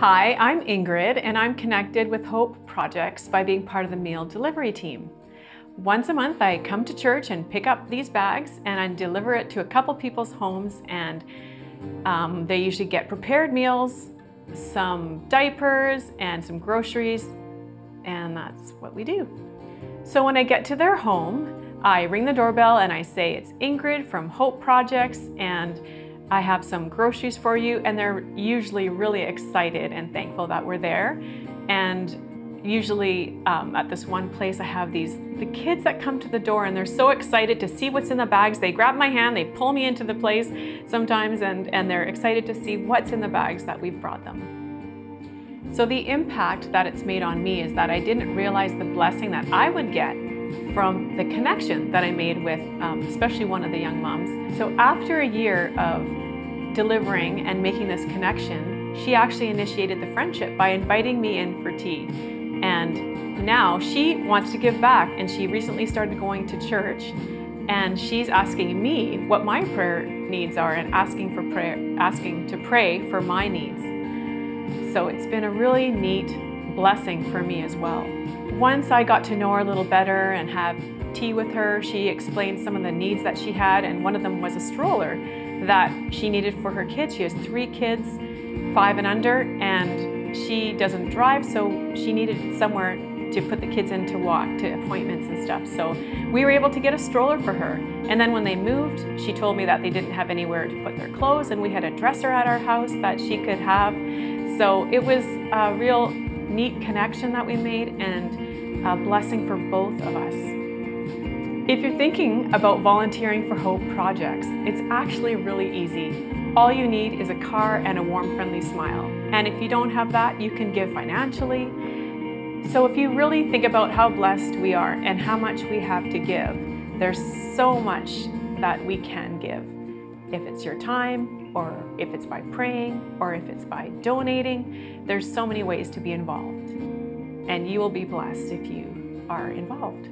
Hi, I'm Ingrid, and I'm connected with Hope Projects by being part of the meal delivery team. Once a month, I come to church and pick up these bags and I deliver it to a couple people's homes, and um, they usually get prepared meals, some diapers, and some groceries, and that's what we do. So when I get to their home, I ring the doorbell and I say, It's Ingrid from Hope Projects, and I have some groceries for you, and they're usually really excited and thankful that we're there. And usually um, at this one place, I have these the kids that come to the door, and they're so excited to see what's in the bags. They grab my hand, they pull me into the place sometimes, and, and they're excited to see what's in the bags that we've brought them. So the impact that it's made on me is that I didn't realize the blessing that I would get from the connection that I made with um, especially one of the young moms. So after a year of delivering and making this connection, she actually initiated the friendship by inviting me in for tea. And now she wants to give back and she recently started going to church and she's asking me what my prayer needs are and asking for prayer asking to pray for my needs. So it's been a really neat blessing for me as well. Once I got to know her a little better and have tea with her, she explained some of the needs that she had, and one of them was a stroller that she needed for her kids. She has three kids, five and under, and she doesn't drive, so she needed somewhere to put the kids in to walk to appointments and stuff. So we were able to get a stroller for her. And then when they moved, she told me that they didn't have anywhere to put their clothes, and we had a dresser at our house that she could have. So it was a real neat connection that we made and a blessing for both of us. If you're thinking about volunteering for Hope projects, it's actually really easy. All you need is a car and a warm, friendly smile. And if you don't have that, you can give financially. So if you really think about how blessed we are and how much we have to give, there's so much that we can give. If it's your time, or if it's by praying, or if it's by donating, there's so many ways to be involved and you will be blessed if you are involved.